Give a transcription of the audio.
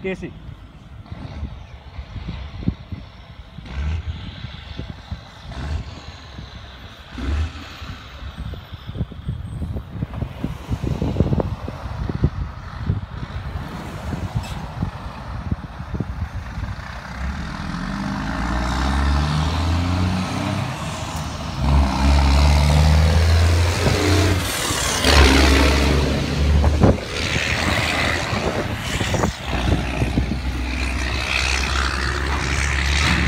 que sí.